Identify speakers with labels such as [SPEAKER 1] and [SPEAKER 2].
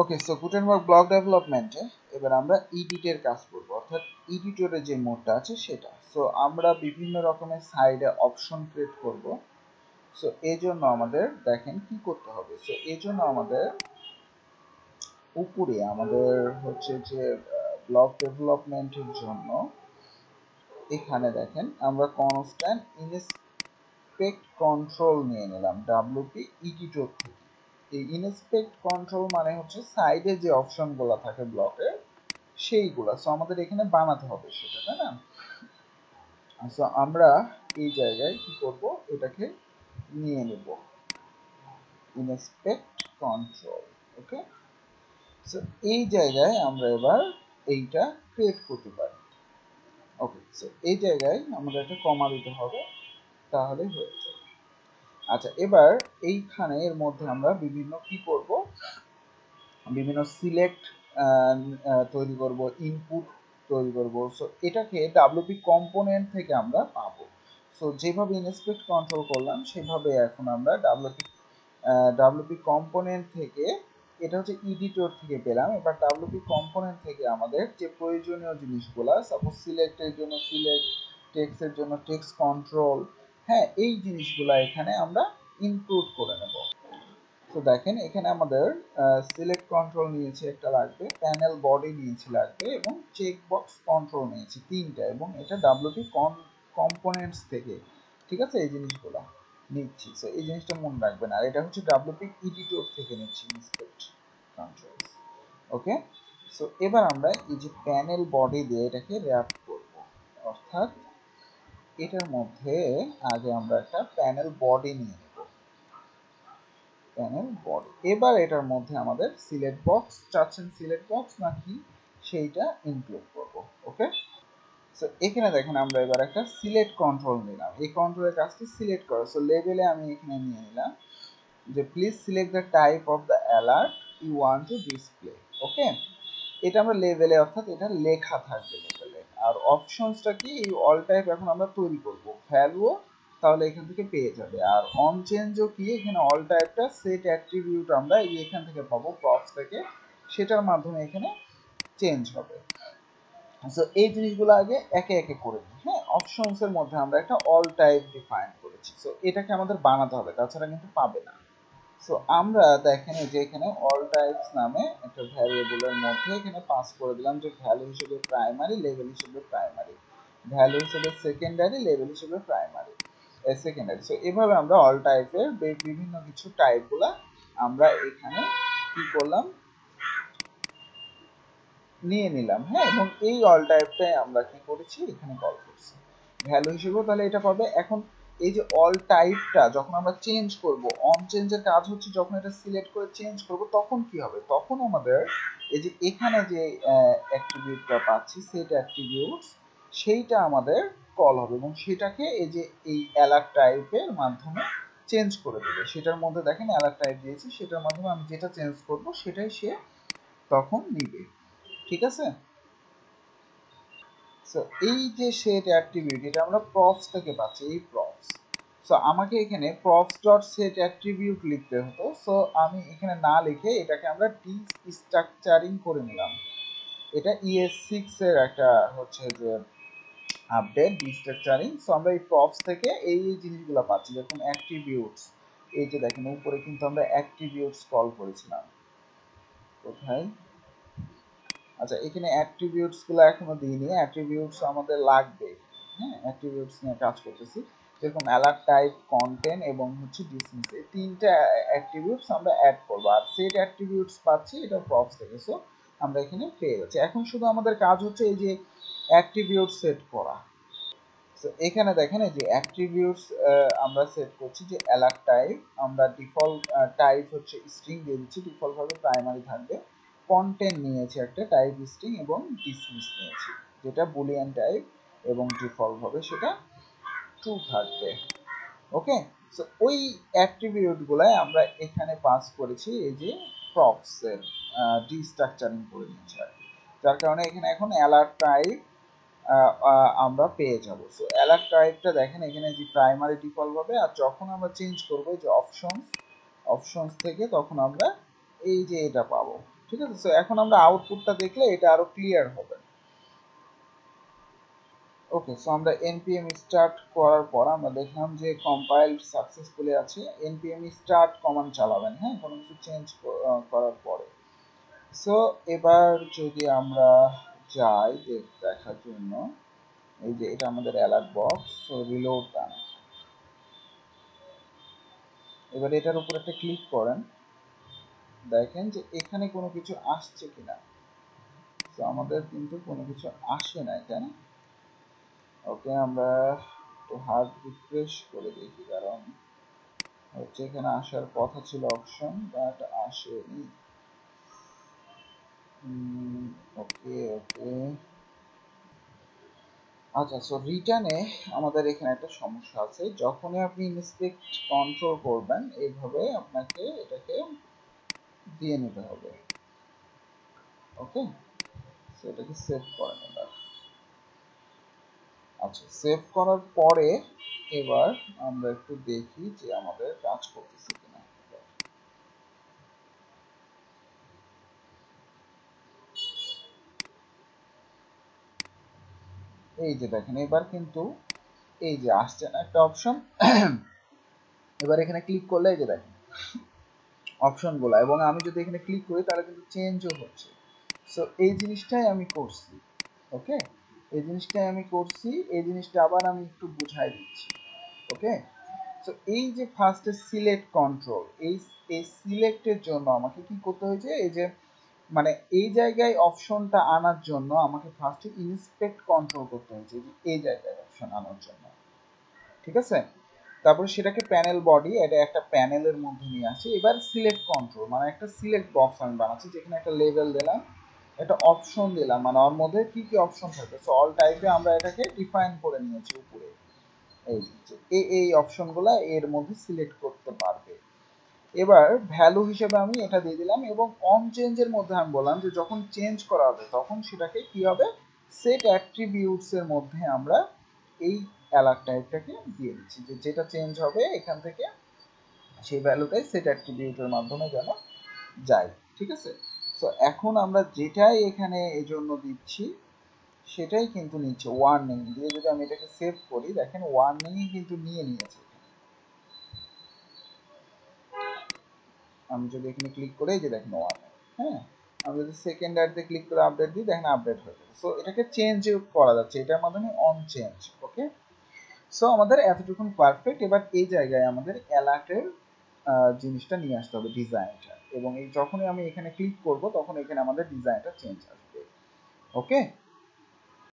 [SPEAKER 1] ওকে so Gutenberg block ডেভেলপমেন্টে এবার আমরা ইডিটের কাজ করব। অর্থাৎ ইডিটরের যে মোডটা আছে সেটা। সো আমরা বিভিন্ন রকমের সাইডে অপশন ক্রিয়েট করব। সো এই জন্য আমাদের দেখেন কি করতে হবে। সো এই জন্য আমাদের উপরে আমাদের হচ্ছে যে ব্লক ডেভেলপমেন্টের জন্য এখানে দেখেন আমরা কনস্ট্যান্ট ইনস্পেক্ট কন্ট্রোল নিয়ে নিলাম ডাব্লিউপি ইডিটর থেকে। এই ইনস্পেক্ট কন্ট্রোল মানে হচ্ছে সাইডে যে অপশনগুলো থাকে ব্লকের সেইগুলা। সো আমাদের এখানে বানাতে হবে সেটা, তাই না? সো আমরা এই জায়গায় কি করব? এটাকে নিয়ে নেব। ইনস্পেক্ট কন্ট্রোল ওকে সো এই জায়গায় আমরা এবার এইটা ক্রিয়েট করতে পারি। ওকে সো এই জায়গায় আমাদের একটা কমা দিতে হবে। তাহলে হয়ে যাবে। আচ্ছা এবার এইখানে এর মধ্যে আমরা বিভিন্ন কি করব? বিভিন্ন সিলেক্ট তৈরি করব ইনপুট তৈরি করব। সো এটাকে ডাব্লিউপি কম্পোনেন্ট থেকে আমরা পাবো। সো যেভাবে ইনস্পেক্ট কন্ট্রোল করলাম, সেভাবে এখন আমরা ডাব্লিউপি ডাব্লিউপি কম্পোনেন্ট থেকে, এটা হচ্ছে এডিটর থেকে পেলাম। এবার ডাব্লিউপি কম্পোনেন্ট থেকে আমাদের যে প্রয়োজনীয় জিনিসগুলো সাপোজ সিলেক্টের জন্য সিলেক্ট টেক্সটের জন্য টেক্সট কন্ট্রোল হ্যাঁ এই জিনিসগুলো এখানে আমরা ইনক্লুড করে নেব। তো দেখেন, এখানে আমাদের সিলেক্ট কন্ট্রোল নিয়েছি একটা লাগবে প্যানেল বডি নিয়েছি লাগবে, এবং চেক বক্স কন্ট্রোল নিয়েছি তিনটা, এবং এটা ডাব্লিউপি কম্পোনেন্টস থেকে। ঠিক আছে? এই জিনিসগুলো নিচ্ছি। সো এই জিনিসটা মনে রাখবেন। আর এটা হচ্ছে ডাব্লিউপি এডিটর থেকে নিচ্ছি ইনস্পেক্ট কন্ট্রোল ওকে সো এবার আমরা এই যে প্যানেল বডি দিয়ে এটাকে র্যাপ করব। অর্থাৎ এটার মধ্যে আগে আমরা একটা প্যানেল বডি নিয়ে প্যানেল বডি এবার এটার মধ্যে আমাদের সিলেক্ট বক্স চাচ্ছেন সিলেক্ট বক্স নাকি সেইটা ইনক্লুড করব ওকে সো এখানে দেখেন আমরা এবার একটা সিলেক্ট কন্ট্রোল নিলাম। এই কন্ট্রোলের কাজটি সিলেক্ট করা। সো লেভেলে আমি এখানে নিয়ে নিলাম যে please select the type of the alert you want to display okay এটা আমরা লেভেলে অর্থাৎ এটা লেখা থাকবে। আর অপশনসটা কি? এই অল টাইপ এখন আমরা তৈরি করব। ভ্যালুও তাহলে এখান থেকে পেয়ে যাবে। আর অন চেঞ্জও কি? এখানে অল টাইপটা সেট অ্যাট্রিবিউট আমরা এই এখান থেকে পাবো প্রপস থেকে। সেটার মাধ্যমে এখানে চেঞ্জ হবে। সো এই জিনিসগুলো আগে একে একে করে নিই হ্যাঁ? অপশনস এর মধ্যে আমরা একটা অল টাইপ ডিফাইন করেছি। সো এটাকে আমাদের বানাতে হবে, তাছাড়া কিন্তু পাবে না। সো আমরা দেখেন যে এখানে অল টাইপস নামে একটা ভ্যারিয়েবলের মধ্যে এখানে পাস করে দিলাম যে ভ্যালু হিসেবে প্রাইমারি লেভেল হিসেবে প্রাইমারি ভ্যালু হিসেবে সেকেন্ডারি লেভেল হিসেবে প্রাইমারি সেকেন্ডারি সো এভাবে আমরা অল টাইপের বিভিন্ন কিছু টাইপগুলা আমরা এখানে কি করলাম? নিয়ে নিলাম হ্যাঁ? এবং এই অল টাইপটাই আমরা কি করেছি? এখানে কল করছি। ভ্যালু হিসেবেও তাহলে এটা পাবে। এখন এই যে অল টাইপটা যখন আমরা চেঞ্জ করব অন চেঞ্জের কাজ হচ্ছে যখন এটা সিলেক্ট করে চেঞ্জ করব, তখন কি হবে? তখন আমাদের এই যে এখানে যে অ্যাট্রিবিউটটা পাচ্ছি সেট অ্যাট্রিবিউটস সেইটা আমাদের কল হবে এবং সেটাকে এই যে এই অ্যালার্ট টাইপের মাধ্যমে চেঞ্জ করে দেবে। সেটার মধ্যে দেখেন অ্যালার্ট টাইপ দিয়েছি, সেটার মাধ্যমে আমি যেটা চেঞ্জ করব সেটাই সে তখন নিবে ঠিক আছে? সো এই যে সেট অ্যাট্রিবিউট এটা আমরা প্রপস থেকে পাচ্ছি, এই প্রপস সো আমাকে এখানে প্রপস ডট সেট অ্যাট্রিবিউট লিখতে হতো। সো আমি এখানে না লিখে এটাকে আমরা ডি স্ট্রাকচারিং করে নিলাম। এটা ইএস সিক্স এর একটা হচ্ছে যে আপডেট ডি স্ট্রাকচারিং সো আমরা এই প্রপস থেকে এই এই জিনিসগুলো পাচ্ছি, যেরকম অ্যাট্রিবিউটস এই যে দেখেন, উপরে কিন্তু আমরা অ্যাট্রিবিউটস কল করেছিলাম। কোথায়? আচ্ছা এখানে অ্যাট্রিবিউটসগুলো এখনও দিইনি। অ্যাট্রিবিউটস আমাদের লাগবে। হ্যাঁ অ্যাট্রিবিউটস নিয়ে কাজ করতেছি। যেরকম অ্যালার্ট টাইপ কন্টেন্ট এবং হচ্ছে ডিসমিস এই তিনটা অ্যাট্রিবিউটস আমরা অ্যাড করব। আর সেট অ্যাট্রিবিউটস পাচ্ছি, এটা প্রপস থেকে। সো আমরা এখানে পেয়ে যাচ্ছি। এখন শুধু আমাদের কাজ হচ্ছে এই যে অ্যাট্রিবিউট সেট করা। সো এখানে দেখেন এই যে অ্যাট্রিবিউটস আমরা সেট করছি যে অ্যালার্ট টাইপ আমরা ডিফল্ট টাইপ হচ্ছে স্ট্রিং দিয়ে দিচ্ছি ডিফল্টভাবে প্রাইমারি থাকবে। কন্টেন্ট নিয়েছি একটা টাইপ স্ট্রিং এবং ডিসমিস নিয়েছি, যেটা বুলিয়ান টাইপ এবং ডিফল্ট হবে সেটা ট্রু থাকবে ওকে সো ওই অ্যাট্রিবিউটগুলাই আমরা এখানে পাস করেছি এই যে প্রপস এর ডিস্ট্রাকচারিং করে নিয়েছি আর যার কারণে এখানে এখন অ্যালার্ট টাইপ আমরা পেয়ে যাব। সো অ্যালার্ট টাইপটা দেখেন, এখানে যে প্রাইমারি ডিফল্ট হবে, আর যখন আমরা চেঞ্জ করব যে অপশনস অপশনস থেকে তখন আমরা এই যে এটা পাবো। ঠিক আছে? সো এখন আমরা আউটপুটটা দেখলে এটা আরও ক্লিয়ার হবে। ওকে সো আমরা npm স্টার্ট করার পর আমরা দেখলাম যে কম্পাইলড সাকসেসফুলি আছে। npm স্টার্ট কমান্ড চালাবেন হ্যাঁ? কোনো কিছু চেঞ্জ করার পরে। সো এবার যদি আমরা যাই দেখার জন্য, এই যে এটা আমাদের alert box so reload done এবার এটার উপর একটা ক্লিক করেন। দেখেন যে এখানে কোনো কিছু আসছে কিনা। তো আমাদের কিন্তু কোনো কিছু আসে নাই, তাই না? ওকে আমরা একটু হার্ড রিফ্রেশ করে দেখি, কারণ হচ্ছে এখানে আসার কথা ছিল অপশন বাট আসেনি। ওকে ওকে। আচ্ছা সো রিটার্নে আমাদের এখানে একটা সমস্যা আছে। যখনই আপনি ইনস্পেক্ট কন্ট্রোল করবেন এইভাবে আপনাকে এটাকে দিয়ে নিতে হবে। ওকে? সো এটাকে সেভ করেন এবার আচ্ছা সেভ করার পরে এবার আমরা একটু দেখি যে আমাদের কাজ করতেছে কিনা। এই যে দেখেন, এবার কিন্তু এই যে আসছে না একটা অপশন এবার এখানে ক্লিক করলে এই যে দেখেন অপশনগুলো এবং আমি যদি এখানে ক্লিক করি, তাহলে কিন্তু চেঞ্জও হচ্ছে। সো এই জিনিসটাই আমি করছি ওকে এই জিনিসটাই আমি করছি, এই জিনিসটা আবার আমি একটু বুঝাই দিচ্ছি ওকে সো এই যে ফার্স্টে সিলেক্ট কন্ট্রোল এই এই সিলেক্টের জন্য আমাকে কি করতে হয়েছে? এই যে মানে এই জায়গায় অপশনটা আনার জন্য আমাকে ফার্স্টে ইন্সপেক্ট কন্ট্রোল করতে হয়েছে, এই জায়গায় অপশন আনার জন্য, ঠিক আছে? তারপরে সেটাকে প্যানেল বডি এটা একটা প্যানেলের মধ্যে নিয়ে আসি এবার সিলেক্ট কন্ট্রোল মানে একটা সিলেক্ট বক্স আমি বানাচ্ছি, যেখানে একটা লেভেল দিলাম একটা অপশন দিলাম। মানে ওর মধ্যে কি কি অপশন থাকে? সো অল টাইপে আমরা এটাকে ডিফাইন করে নিয়েছি উপরে। এই এই এই অপশনগুলো এর মধ্যে সিলেক্ট করতে পারবে। এবার ভ্যালু হিসেবে আমি এটা দিয়ে দিলাম এবং অন চেঞ্জের মধ্যে আমি বললাম যে, যখন চেঞ্জ করা হবে, তখন সেটাকে কি হবে? সেট অ্যাট্রিবিউটস এর মধ্যে আমরা এই অ্যালার্ট টাইপটাকে দিয়ে দিচ্ছি। যে, যেটা চেঞ্জ হবে এখান থেকে, সেই ভ্যালুটাই সেট অ্যাট্রিবিউটের মাধ্যমে যেন যায়। ঠিক আছে? তো এখন আমরা যেটাই এখানে এই জন্য দিচ্ছি, সেটাই কিন্তু নিচ্ছে ওয়ার্নিং দিয়ে যদি আমি এটাকে সেভ করি, দেখেন ওয়ার্নিংই কিন্তু নিয়ে নিয়েছে আমি যদি এখানে ক্লিক করে, এই যে দেখেন ওয়ার্নিং হ্যাঁ? আমি যদি সেকেন্ড অ্যাডে ক্লিক করে আপডেট দিই, দেখেন আপডেট হয়ে যাবে সো এটাকে চেঞ্জ করা যাচ্ছে। এটার মাধ্যমে অন চেঞ্জ ওকে সো আমাদের এতটুকুন পারফেক্ট এবার এই জায়গায় আমাদের অ্যালার্টের জিনিসটা নিয়ে আসতে হবে ডিজাইনটা এবং এই যখনই আমি এখানে ক্লিক করব তখন এখানে আমাদের ডিজাইনটা চেঞ্জ আসবে। ওকে